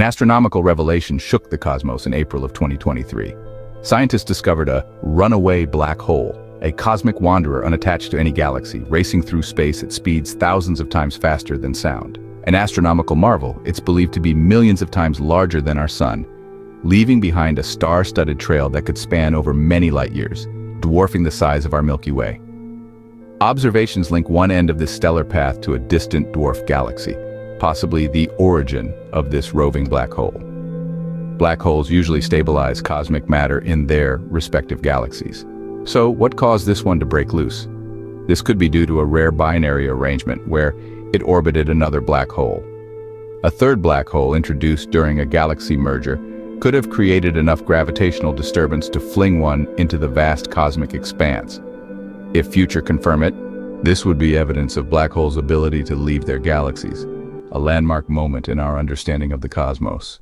An astronomical revelation shook the cosmos in April of 2023. Scientists discovered a runaway black hole, a cosmic wanderer unattached to any galaxy, racing through space at speeds thousands of times faster than sound. An astronomical marvel, it's believed to be millions of times larger than our sun, leaving behind a star-studded trail that could span over many light years, dwarfing the size of our Milky Way. Observations link one end of this stellar path to a distant dwarf galaxy, possibly the origin of this roving black hole. Black holes usually stabilize cosmic matter in their respective galaxies. So what caused this one to break loose? This could be due to a rare binary arrangement where it orbited another black hole. A third black hole introduced during a galaxy merger could have created enough gravitational disturbance to fling one into the vast cosmic expanse. If future confirm it, this would be evidence of black holes' ability to leave their galaxies, a landmark moment in our understanding of the cosmos.